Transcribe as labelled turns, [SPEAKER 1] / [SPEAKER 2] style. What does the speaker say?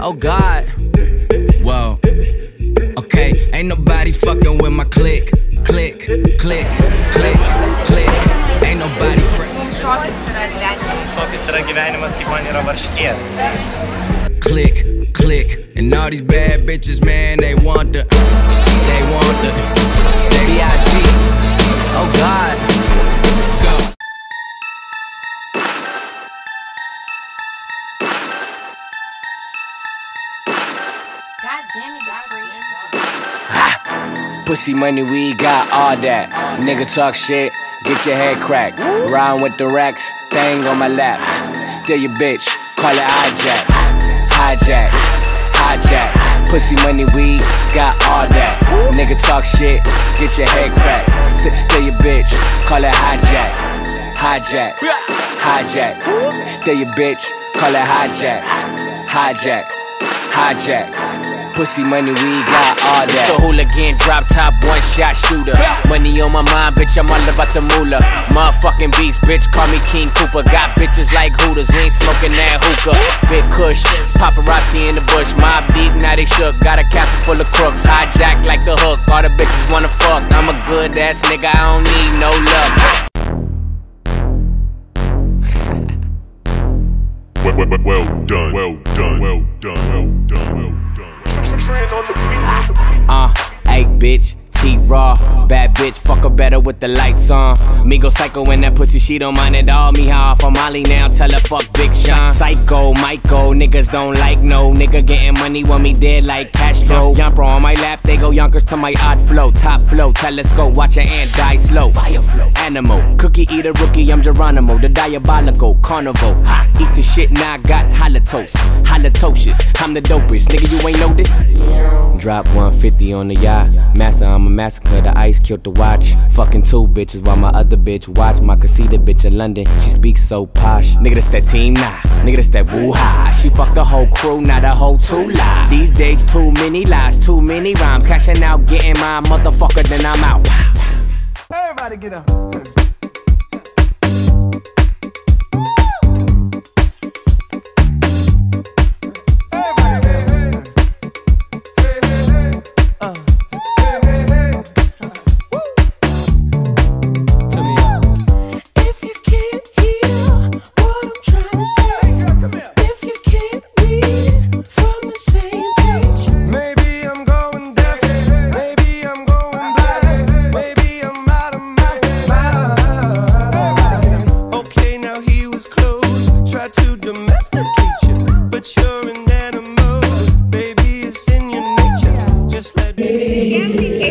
[SPEAKER 1] Oh God. Whoa. Okay, ain't nobody fucking with my click. Click, click, click, click. Ain't nobody
[SPEAKER 2] varškė.
[SPEAKER 1] Click, click. And all these bad bitches, man, they want the. They want the. They B.I.G. Oh God.
[SPEAKER 3] Jeffrey.
[SPEAKER 4] Pussy money, we got all that. Nigga talk shit, get your head cracked. Round with the racks, thing on my lap. Steal your bitch, call it hijack. Hijack, hijack. Pussy money, we got all that. Nigga talk shit, get your head cracked. St- steal your bitch, call it hijack. Hijack, hijack. Steal your bitch, call it hijack. Hijack, hijack. Pussy money, we got all that. It's the hooligan, drop top, one shot shooter. Money on my mind, bitch, I'm all about the moolah. Motherfucking beast, bitch, call me King Koopa. Got bitches like Hooters, we ain't smoking that hookah. Big Kush, paparazzi in the bush. Mobb Deep, now they shook. Got a castle full of crooks, hijack like the hook. All the bitches wanna fuck. I'm a good ass nigga, I don't need no luck.
[SPEAKER 5] Well, well, well, well done. Well done. Well done. Well done. Well done.
[SPEAKER 4] Uh, hey bitch, T Raw, bad bitch, fuck her better with the lights on. Me go psycho in that pussy, she don't mind at all. Me how off on Molly now, tell her fuck Big Sean. Psycho, Michael, niggas don't like no nigga getting money when me dead like Castro. Yamper on my lap, they go yonkers to my odd flow, top flow, telescope, watch her ant die slow. Fire flow, animal, cookie eater rookie, I'm Geronimo, the diabolical carnival. Ha, eat the shit now, I got halitosis, halitosis. I'm the dopest, nigga, you ain't know this. Drop 150 on the yacht. Master, I'm a massacre. The ice killed the watch. Fucking two bitches while my other bitch watch. My casita bitch in London. She speaks so posh. Nigga, that's that team nah. Nigga, that's that woo ha. She fucked the whole crew, not a whole two lie. These days, too many lies, too many rhymes. Cashing out, getting my motherfucker, then I'm out.
[SPEAKER 6] Everybody get up. Just let me.